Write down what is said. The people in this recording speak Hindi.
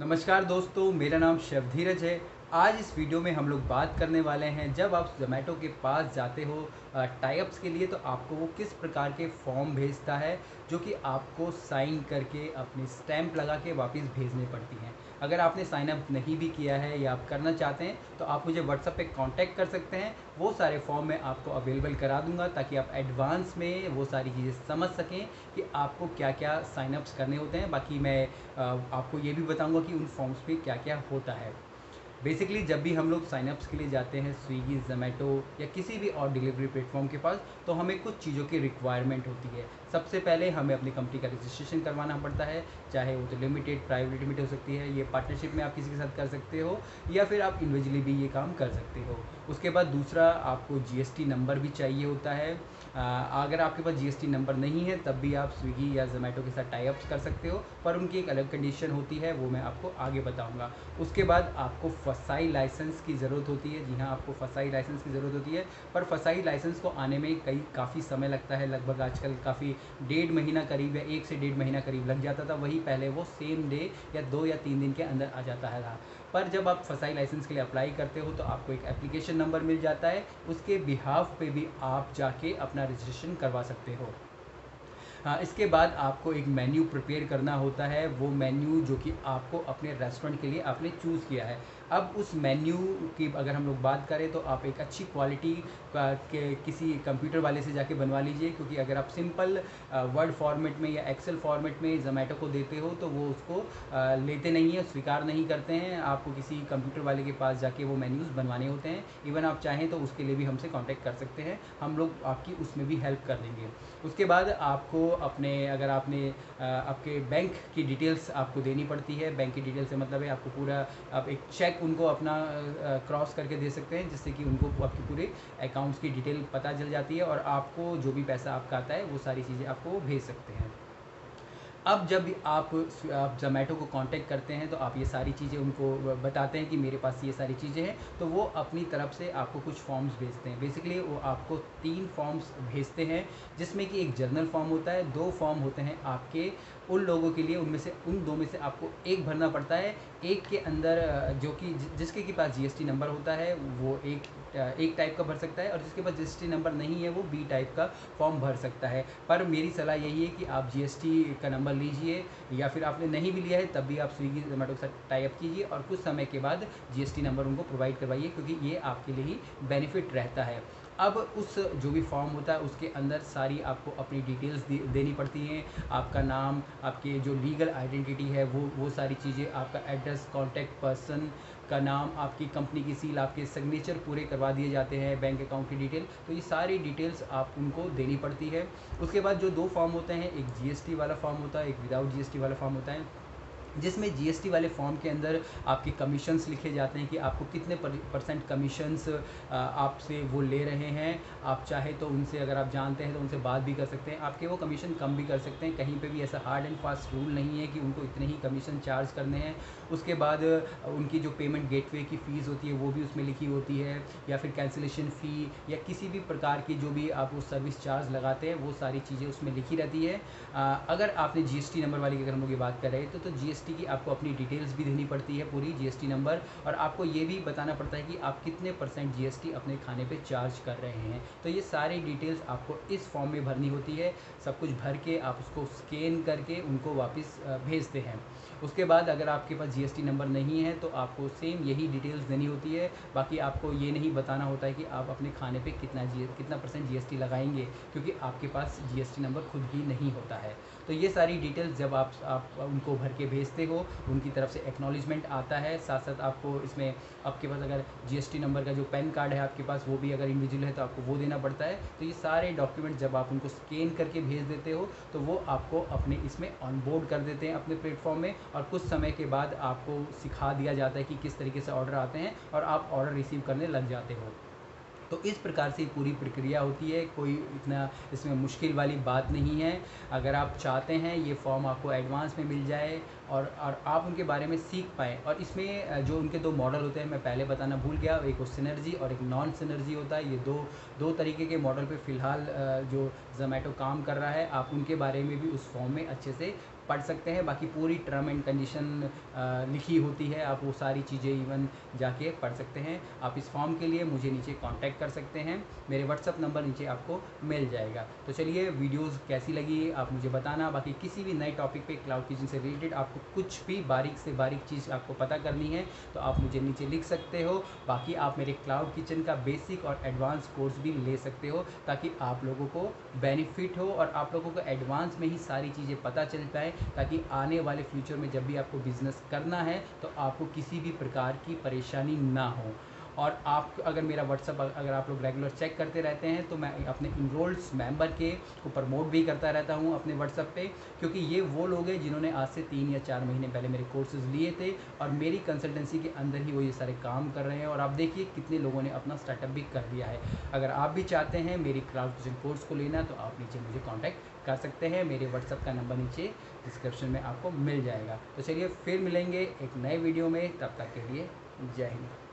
नमस्कार दोस्तों मेरा नाम शिव धीरज है। आज इस वीडियो में हम लोग बात करने वाले हैं, जब आप जोमेटो के पास जाते हो टाइप्स के लिए तो आपको वो किस प्रकार के फॉर्म भेजता है, जो कि आपको साइन करके अपनी स्टैंप लगा के वापस भेजने पड़ती हैं। अगर आपने साइन अप नहीं भी किया है या आप करना चाहते हैं तो आप मुझे व्हाट्सअप पे कांटेक्ट कर सकते हैं। वो सारे फॉर्म मैं आपको अवेलेबल करा दूँगा, ताकि आप एडवांस में वो सारी चीज़ें समझ सकें कि आपको क्या क्या साइनअप्स करने होते हैं। बाकी मैं आपको ये भी बताऊँगा कि उन फॉर्म्स पे क्या क्या होता है। बेसिकली जब भी हम लोग साइनअप्स के लिए जाते हैं स्विगी जोमेटो या किसी भी और डिलीवरी प्लेटफॉर्म के पास तो हमें कुछ चीज़ों की रिक्वायरमेंट होती है। सबसे पहले हमें अपनी कंपनी का रजिस्ट्रेशन करवाना पड़ता है, चाहे वो तो लिमिटेड प्राइवेट लिमिटेड हो सकती है, ये पार्टनरशिप में आप किसी के साथ कर सकते हो, या फिर आप इंडिविजुअली भी ये काम कर सकते हो। उसके बाद दूसरा, आपको जीएसटी नंबर भी चाहिए होता है। अगर आपके पास जीएसटी नंबर नहीं है, तब भी आप स्विगी या जोमेटो के साथ टाइप्स कर सकते हो, पर उनकी एक अलग कंडीशन होती है, वो मैं आपको आगे बताऊँगा। उसके बाद आपको फसाई लाइसेंस की ज़रूरत होती है। जी हाँ आपको फसाई लाइसेंस की ज़रूरत होती है, पर फसाई लाइसेंस को आने में कई, काफ़ी समय लगता है। लगभग आजकल काफ़ी डेढ़ महीना करीब या एक से डेढ़ महीना करीब लग जाता था। वही पहले वो सेम डे या दो या तीन दिन के अंदर आ जाता है पर जब आप फसाई लाइसेंस के लिए अप्लाई करते हो तो आपको एक एप्लीकेशन नंबर मिल जाता है। उसके बिहाफ पे भी आप जाके अपना रजिस्ट्रेशन करवा सकते हाँ। इसके बाद आपको एक मेन्यू प्रिपेयर करना होता है, वो मेन्यू जो कि आपको अपने रेस्टोरेंट के लिए आपने चूज़ किया है। अब उस मेन्यू की अगर हम लोग बात करें तो आप एक अच्छी क्वालिटी के किसी कंप्यूटर वाले से जाके बनवा लीजिए, क्योंकि अगर आप सिंपल वर्ड फॉर्मेट में या एक्सेल फॉर्मेट में जोमेटो को देते हो तो वो उसको लेते नहीं है, स्वीकार नहीं करते हैं। आपको किसी कंप्यूटर वाले के पास जाके वो मेन्यूज़ बनवाने होते हैं। इवन आप चाहें तो उसके लिए भी हमसे कॉन्टेक्ट कर सकते हैं। हम लोग आपकी उसमें भी हेल्प कर देंगे। उसके बाद आपको अपने, अगर आपने आपके बैंक की डिटेल्स आपको देनी पड़ती है, बैंक की डिटेल से मतलब है आपको पूरा, आप एक चेक उनको अपना क्रॉस करके दे सकते हैं, जिससे कि उनको आपके पूरे अकाउंट्स की डिटेल पता चल जाती है और आपको जो भी पैसा आपका आता है, वो सारी चीज़ें आपको भेज सकते हैं। अब जब आप आप जोमेटो को कांटेक्ट करते हैं तो आप ये सारी चीज़ें उनको बताते हैं कि मेरे पास ये सारी चीज़ें हैं तो वो अपनी तरफ़ से आपको कुछ फॉर्म्स भेजते हैं। बेसिकली वो आपको तीन फॉर्म्स भेजते हैं, जिसमें कि एक जर्नल फॉर्म होता है, दो फॉर्म होते हैं आपके उन लोगों के लिए उनमें से, उन दो में से आपको एक भरना पड़ता है। एक के अंदर जो कि जिसके के पास जीएसटी नंबर होता है, वो एक एक टाइप का भर सकता है और जिसके पास जीएसटी नंबर नहीं है, वो बी टाइप का फॉर्म भर सकता है। पर मेरी सलाह यही है कि आप जीएसटी का नंबर लीजिए या फिर आपने नहीं भी लिया है, तब भी आप स्विगी जोमेटो के साथ टाइप कीजिए और कुछ समय के बाद जीएसटी नंबर उनको प्रोवाइड करवाइए, क्योंकि ये आपके लिए ही बेनिफिट रहता है। अब उस जो भी फॉर्म होता है, उसके अंदर सारी आपको अपनी डिटेल्स देनी पड़ती हैं। आपका नाम, आपके जो लीगल आइडेंटिटी है, वो वो सारी चीज़ें, आपका एड्रेस कॉन्टैक्ट पर्सन का नाम, आपकी कंपनी की सील आपके सिग्नेचर पूरे करवा दिए जाते हैं बैंक अकाउंट की डिटेल तो ये सारी डिटेल्स आप उनको देनी पड़ती है। उसके बाद जो दो फॉर्म होते हैं, एक जीएसटी वाला फॉर्म होता है, एक विदाउट जीएसटी वाला फॉर्म होता है। जिसमें जीएसटी वाले फॉर्म के अंदर आपके कमीशंस लिखे जाते हैं कि आपको कितने परसेंट कमीशंस आपसे वो ले रहे हैं। आप चाहे तो उनसे अगर आप जानते हैं तो उनसे बात भी कर सकते हैं। आपके वो कमीशन कम भी कर सकते हैं। कहीं पे भी ऐसा हार्ड एंड फास्ट रूल नहीं है कि उनको इतने ही कमीशन चार्ज करने हैं। उसके बाद उनकी जो पेमेंट गेटवे की फ़ीस होती है वो भी उसमें लिखी होती है। या फिर कैंसिलेशन फ़ी या किसी भी प्रकार की जो भी आप वो सर्विस चार्ज लगाते हैं वो सारी चीज़ें उसमें लिखी रहती है। अगर आपने जीएसटी नंबर वाली अगर हम लोग ये बात कर तो, तो जी जीएसटी की आपको अपनी डिटेल्स भी देनी पड़ती है पूरी जीएसटी नंबर और आपको ये भी बताना पड़ता है कि आप कितने परसेंट जीएसटी अपने खाने पे चार्ज कर रहे हैं। तो ये सारी डिटेल्स आपको इस फॉर्म में भरनी होती है। सब कुछ भर के आप उसको स्कैन करके उनको वापस भेजते हैं। उसके बाद अगर आपके पास जीएसटी नंबर नहीं है तो आपको सेम यही डिटेल्स देनी होती है। बाकी आपको ये नहीं बताना होता है कि आप अपने खाने पे कितना जी कितना परसेंट जीएसटी लगाएँगे, क्योंकि आपके पास जीएसटी नंबर खुद ही नहीं होता है। तो ये सारी डिटेल्स जब आप आप उनको भर के भेजते हो, उनकी तरफ़ से एक्नॉलेजमेंट आता है। साथ साथ आपको इसमें, आपके पास अगर जीएसटी नंबर का जो पैन कार्ड है आपके पास, वो भी अगर इंडिविजुअल है तो आपको वो देना पड़ता है। तो ये सारे डॉक्यूमेंट जब आप उनको स्कैन करके भेज देते हो तो वो आपको अपने इसमें ऑनबोर्ड कर देते हैं अपने प्लेटफॉर्म में और कुछ समय के बाद आपको सिखा दिया जाता है कि किस तरीके से ऑर्डर आते हैं और आप ऑर्डर रिसीव करने लग जाते हो। तो इस प्रकार से पूरी प्रक्रिया होती है, कोई इतना इसमें मुश्किल वाली बात नहीं है। अगर आप चाहते हैं, ये फॉर्म आपको एडवांस में मिल जाए और और आप उनके बारे में सीख पाएँ। और इसमें जो उनके दो मॉडल होते हैं, मैं पहले बताना भूल गया, एक वो सिनर्जी और एक नॉन सिनर्जी होता है। ये दो दो तरीके के मॉडल पे फ़िलहाल जो जोमेटो काम कर रहा है, आप उनके बारे में भी उस फॉर्म में अच्छे से पढ़ सकते हैं, बाकी पूरी टर्म एंड कंडीशन लिखी होती है, आप वो सारी चीज़ें इवन जाके पढ़ सकते हैं। आप इस फॉर्म के लिए मुझे नीचे कांटेक्ट कर सकते हैं, मेरे व्हाट्सअप नंबर नीचे आपको मिल जाएगा। तो चलिए वीडियोस कैसी लगी आप मुझे बताना, बाकी किसी भी नए टॉपिक पे क्लाउड किचन से रिलेटेड आपको कुछ भी बारीक से बारीक चीज़ आपको पता करनी है तो आप मुझे नीचे लिख सकते हो। बाकी आप मेरे क्लाउड किचन का बेसिक और एडवांस कोर्स भी ले सकते हो, ताकि आप लोगों को बेनिफिट हो और आप लोगों को एडवांस में ही सारी चीज़ें पता चल पाए। ताकि आने वाले फ्यूचर में जब भी आपको बिज़नेस करना है तो आपको किसी भी प्रकार की परेशानी ना हो। और आप, अगर मेरा व्हाट्सअप अगर आप लोग रेगुलर चेक करते रहते हैं तो मैं अपने इनरोल्ड्स मेंबर के को प्रमोट भी करता रहता हूँ अपने व्हाट्सअप पे, क्योंकि ये वो लोग हैं जिन्होंने आज से तीन या चार महीने पहले मेरे कोर्सेज लिए थे और मेरी कंसल्टेंसी के अंदर ही वो ये सारे काम कर रहे हैं। और आप देखिए कितने लोगों ने अपना स्टार्टअप भी कर दिया है। अगर आप भी चाहते हैं मेरी क्राफ्ट किचन कोर्स को लेना तो आप नीचे मुझे कॉन्टैक्ट कर सकते हैं। मेरे व्हाट्सअप का नंबर नीचे डिस्क्रिप्शन में आपको मिल जाएगा। तो चलिए फिर मिलेंगे एक नए वीडियो में। तब तक के लिए जय हिंद।